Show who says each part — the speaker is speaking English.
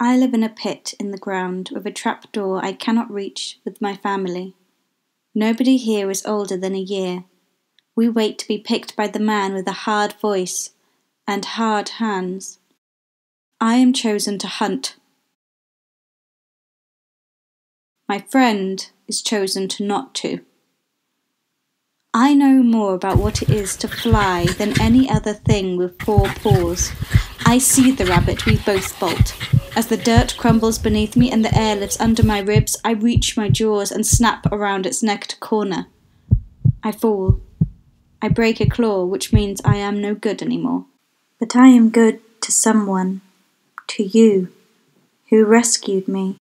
Speaker 1: I live in a pit in the ground with a trap door I cannot reach with my family. Nobody here is older than a year. We wait to be picked by the man with a hard voice and hard hands. I am chosen to hunt. My friend is chosen to not to. I know more about what it is to fly than any other thing with four paws. I see the rabbit we both bolt. As the dirt crumbles beneath me and the air lifts under my ribs, I reach my jaws and snap around its neck to corner. I fall. I break a claw, which means I am no good anymore. But I am good to someone, to you, who rescued me.